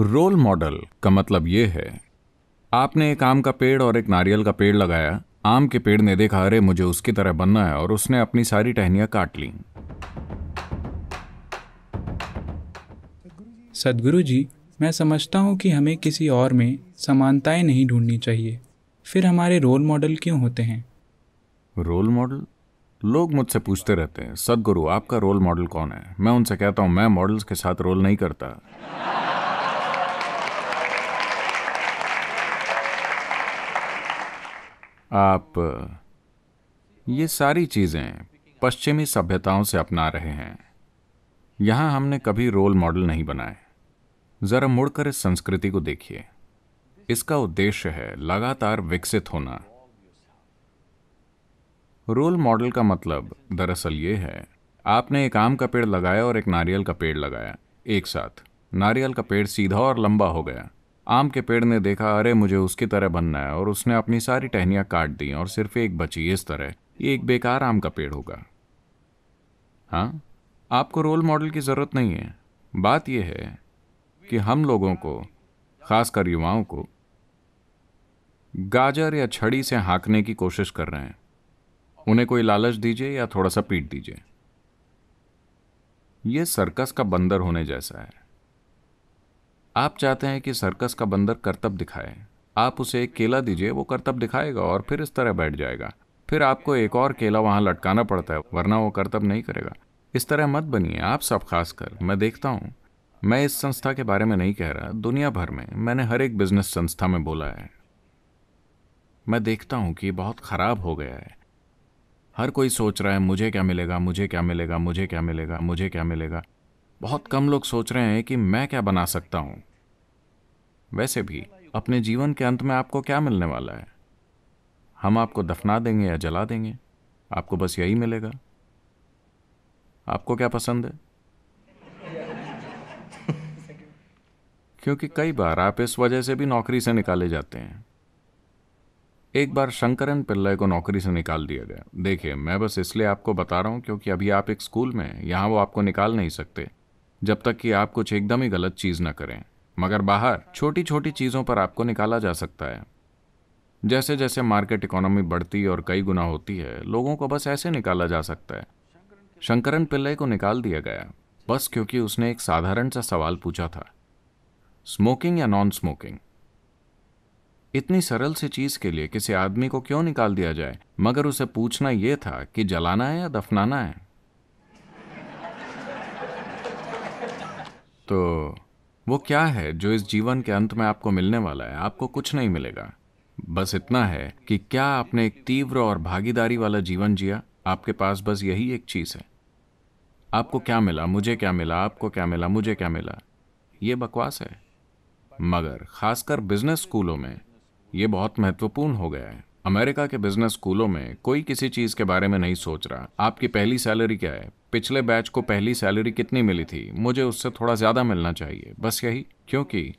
Role model का मतलब ये है। आपने एक आम का पेड़ और एक नारियल का पेड़ लगाया आम के पेड़ ने देखा अरे मुझे उसकी तरह बनना है और उसने अपनी सारी टहनियाँ काट ली। सदगुरु जी मैं समझता हूँ कि हमें किसी और में समानताएँ नहीं ढूंढनी चाहिए। फिर हमारे रोल मॉडल क्यों होते हैं? Role model? लोग मुझसे पूछते रहते हैं सदगुरु आपका रोल मॉडल कौन है? मैं उनसे कहता हूँ मैं मॉडल्स के साथ रोल नहीं करता। आप, ये सारी चीज़ें पश्चिमी सभ्यताओं से अपना रहे हैं। यहाँ हमने कभी रोल मॉडल नहीं बनाए। जरा मुड़कर इस संस्कृति को देखिए। इसका उद्देश्य है लगातार विकसित होना। रोल मॉडल का मतलब दरअसल ये है, आपने एक आम का पेड़ लगाया और एक नारियल का पेड़ लगाया, एक साथ। नारियल का पेड़ सीधा और लंबा हो गया। आम के पेड़ ने देखा, अरे, मुझे उसकी तरह बनना है। और उसने अपनी सारी टहनियाँ काट दी और सिर्फ़ एक बची इस तरह। ये एक बेकार आम का पेड़ होगा। हाँ? आपको रोल मॉडल की ज़रूरत नहीं है। बात यह है कि हम लोगों को, खासकर युवाओं को, गाजर या छड़ी से हाँकने की कोशिश कर रहे हैं। उन्हें कोई लालच दीजिए या थोड़ा सा पीट दीजिए। यह सर्कस का बंदर होने जैसा है। आप चाहते हैं कि सर्कस का बंदर करतब दिखाए। आप उसे एक केला दीजिए, वो करतब दिखाएगा और फिर इस तरह बैठ जाएगा। फिर आपको एक और केला वहाँ लटकाना पड़ता है, वरना वो करतब नहीं करेगा। इस तरह मत बनिए, आप सब खासकर। मैं देखता हूँ। मैं इस संस्था के बारे में नहीं कह रहा। दुनिया भर में मैंने हर एक बिज़नेस संस्था में बोला है। मैं देखता हूँ कि बहुत खराब हो गया है। हर कोई सोच रहा है, मुझे क्या मिलेगा, मुझे क्या मिलेगा, मुझे क्या मिलेगा, मुझे क्या मिलेगा। बहुत कम लोग सोच रहे हैं कि मैं क्या बना सकता हूँ। वैसे भी, अपने जीवन के अंत में आपको क्या मिलने वाला है? हम आपको दफना देंगे या जला देंगे? आपको बस यही मिलेगा। आपको क्या पसंद है? क्योंकि कई बार आप इस वजह से भी नौकरी से निकाले जाते हैं। एक बार शंकरन पिल्लई को नौकरी से निकाल दिया गया। देखिए, मैं बस इसलिए आपको बता रहा हूँ क्योंकि अभी आप एक स्कूल में हैं, यहाँ वो आपको निकाल नहीं सकते। जब तक कि आप कुछ एकदम ही गलत चीज़ ना करें। मगर बाहर छोटी छोटी चीज़ों पर आपको निकाला जा सकता है। जैसे जैसे मार्केट इकोनॉमी बढ़ती और कई गुना होती है, लोगों को बस ऐसे निकाला जा सकता है। शंकरन पिल्लई को निकाल दिया गया, बस क्योंकि उसने एक साधारण सा सवाल पूछा था। स्मोकिंग या नॉन स्मोकिंग इतनी सरल सी चीज़ के लिए किसी आदमी को क्यों निकाल दिया जाए? मगर उसे पूछना यह था कि जलाना है या दफनाना है? तो वो क्या है जो इस जीवन के अंत में आपको मिलने वाला है? आपको कुछ नहीं मिलेगा। बस इतना है कि क्या आपने एक तीव्र और भागीदारी वाला जीवन जिया? आपके पास बस यही एक चीज़ है। आपको क्या मिला? मुझे क्या मिला? आपको क्या मिला? मुझे क्या मिला? ये बकवास है। मगर खासकर बिज़नेस स्कूलों में ये बहुत महत्वपूर्ण हो गया है। अमेरिका के बिज़नेस स्कूलों में कोई किसी चीज़ के बारे में नहीं सोच रहा। आपकी पहली सैलरी क्या है? पिछले बैच को पहली सैलरी कितनी मिली थी? मुझे उससे थोड़ा ज़्यादा मिलना चाहिए। बस यही, क्योंकि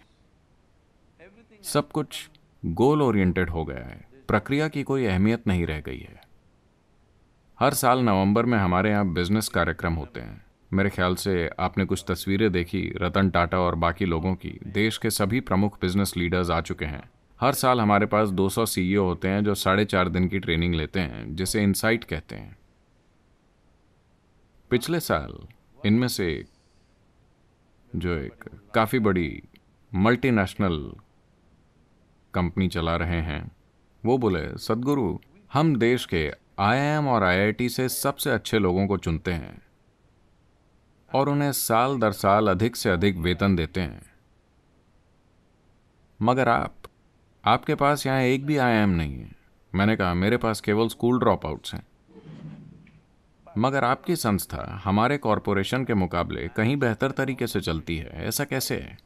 सब कुछ गोल ओरिएंटेड हो गया है। प्रक्रिया की कोई अहमियत नहीं रह गई है। हर साल नवंबर में हमारे यहाँ बिज़नेस कार्यक्रम होते हैं। मेरे ख्याल से आपने कुछ तस्वीरें देखी, रतन टाटा और बाकी लोगों की। देश के सभी प्रमुख बिज़नेस लीडर्स आ चुके हैं। हर साल हमारे पास 200 सीईओ e होते हैं जो साढ़े चार दिन की ट्रेनिंग लेते हैं, जिसे इनसाइट कहते हैं। पिछले साल इनमें से जो एक काफ़ी बड़ी मल्टीनेशनल कंपनी चला रहे हैं, वो बोले, सदगुरु, हम देश के आईआईएम और आईआईटी से सबसे अच्छे लोगों को चुनते हैं और उन्हें साल दर साल अधिक से अधिक वेतन देते हैं। मगर आप आपके पास यहाँ एक भी आईएम नहीं है। मैंने कहा, मेरे पास केवल स्कूल ड्रॉप आउट्स हैं। मगर आपकी संस्था हमारे कॉरपोरेशन के मुकाबले कहीं बेहतर तरीके से चलती है, ऐसा कैसे है?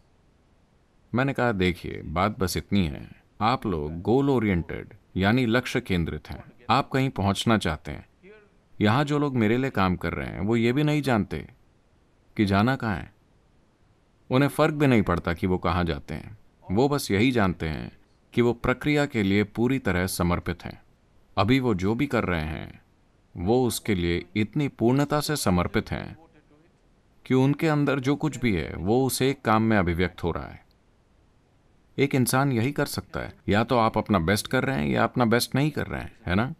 मैंने कहा, देखिए, बात बस इतनी है। आप लोग गोल ओरिएंटेड, यानी लक्ष्य केंद्रित हैं। आप कहीं पहुँचना चाहते हैं। यहाँ जो लोग मेरे लिए काम कर रहे हैं, वो ये भी नहीं जानते कि जाना कहाँ है। उन्हें फ़र्क भी नहीं पड़ता कि वो कहाँ जाते हैं। वो बस यही जानते हैं कि वो प्रक्रिया के लिए पूरी तरह समर्पित हैं। अभी वो जो भी कर रहे हैं, वो उसके लिए इतनी पूर्णता से समर्पित हैं कि उनके अंदर जो कुछ भी है, वो उसे एक काम में अभिव्यक्त हो रहा है। एक इंसान यही कर सकता है, या तो आप अपना बेस्ट कर रहे हैं, या अपना बेस्ट नहीं कर रहे हैं, है ना?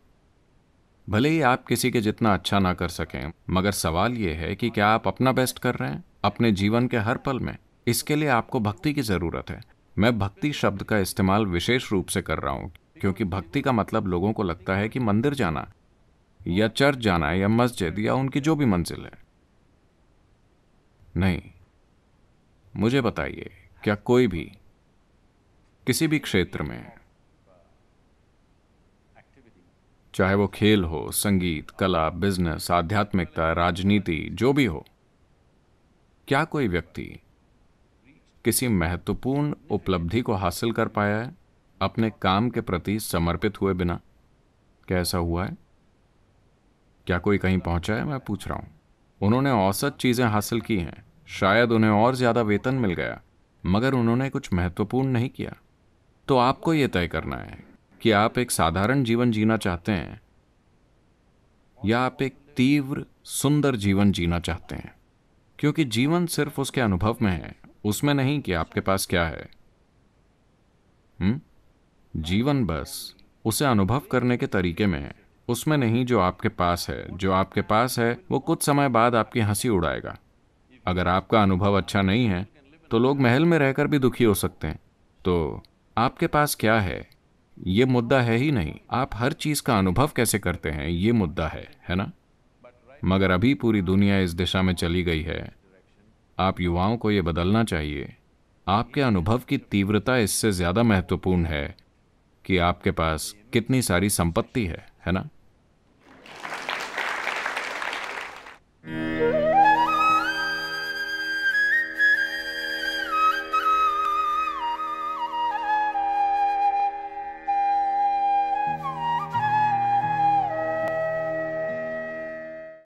भले ही आप किसी के जितना अच्छा ना कर सकें, मगर सवाल यह है कि क्या आप अपना बेस्ट कर रहे हैं, अपने जीवन के हर पल में? इसके लिए आपको भक्ति की ज़रूरत है। मैं भक्ति शब्द का इस्तेमाल विशेष रूप से कर रहा हूँ, क्योंकि भक्ति का मतलब लोगों को लगता है कि मंदिर जाना, या चर्च जाना, या मस्जिद, या उनकी जो भी मंजिल है। नहीं, मुझे बताइए, क्या कोई भी, किसी भी क्षेत्र में, चाहे वो खेल हो, संगीत, कला बिज़नेस आध्यात्मिकता, राजनीति, जो भी हो, क्या कोई व्यक्ति किसी महत्वपूर्ण उपलब्धि को हासिल कर पाया है, अपने काम के प्रति समर्पित हुए बिना। कैसा हुआ है? क्या कोई कहीं पहुँचा है? मैं पूछ रहा हूँ। उन्होंने औसत चीज़ें हासिल की हैं। शायद उन्हें और ज़्यादा वेतन मिल गया, मगर उन्होंने कुछ महत्वपूर्ण नहीं किया। तो आपको यह तय करना है कि आप एक साधारण जीवन जीना चाहते हैं, या आप एक तीव्र, सुंदर जीवन जीना चाहते हैं? क्योंकि जीवन सिर्फ़ उसके अनुभव में है। उसमें नहीं कि आपके पास क्या है। हुँ? जीवन बस, उसे अनुभव करने के तरीके में है। उसमें नहीं जो आपके पास है, जो आपके पास है, वो कुछ समय बाद आपकी हँसी उड़ाएगा। अगर आपका अनुभव अच्छा नहीं है तो लोग महल में रहकर भी दुखी हो सकते हैं। तो आपके पास क्या है? ये मुद्दा है ही नहीं। आप हर चीज़ का अनुभव कैसे करते हैं, ये मुद्दा है है ना? मगर अभी पूरी दुनिया इस दिशा में चली गई है। आप युवाओं को ये बदलना चाहिए। आपके अनुभव की तीव्रता इससे ज़्यादा महत्वपूर्ण है कि आपके पास कितनी सारी संपत्ति है है ना?